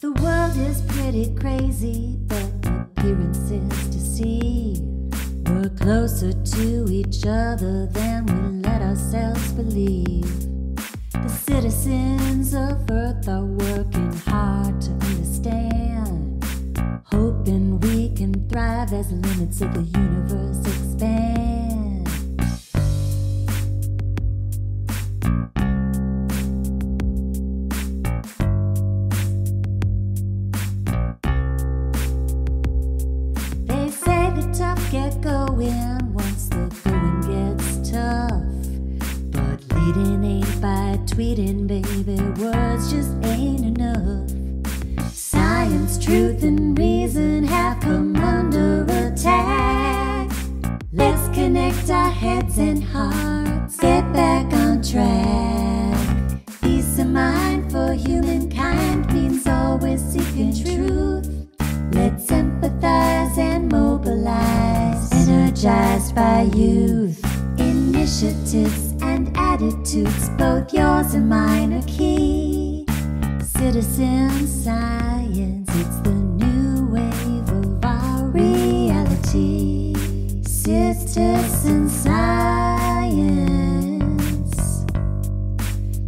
pretty crazy, but appearances deceive. We're closer to each other than we let ourselves believe. The citizens of Earth are working hard to understand, hoping we can thrive as the limits of the universe expand. Ain't by tweeting, baby. Words just ain't enough. Science, truth, and reason have come under attack. Let's connect our heads and hearts, get back on track. Peace of mind for humankind means always seeking truth. Let's empathize and mobilize, energized by youth. Initiatives and attitudes, both yours and mine, are key. Citizen science, it's the new wave of our reality. Citizen science,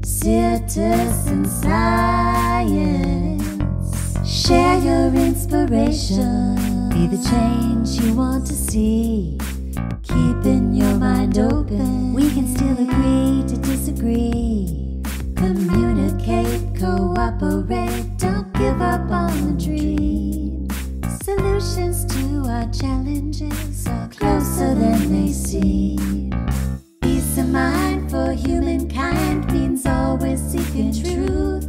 citizen science. Share your inspiration, be the change you want to see. Keeping your mind open, we disagree. Communicate, cooperate, don't give up on the dream. Solutions to our challenges are closer than they seem. Peace of mind for humankind means always seeking truth.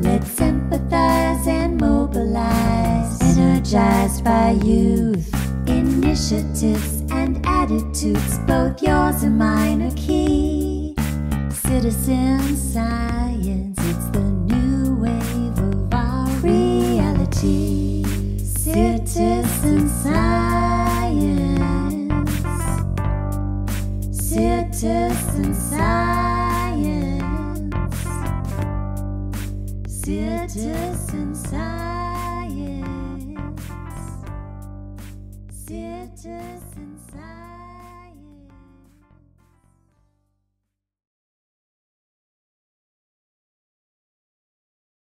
Let's empathize and mobilize, energized by youth. Initiatives and attitudes, both yours and mine, are key. Citizen science, it's the new wave of our reality. Citizen science. Citizen science. Citizen science. Citizen science.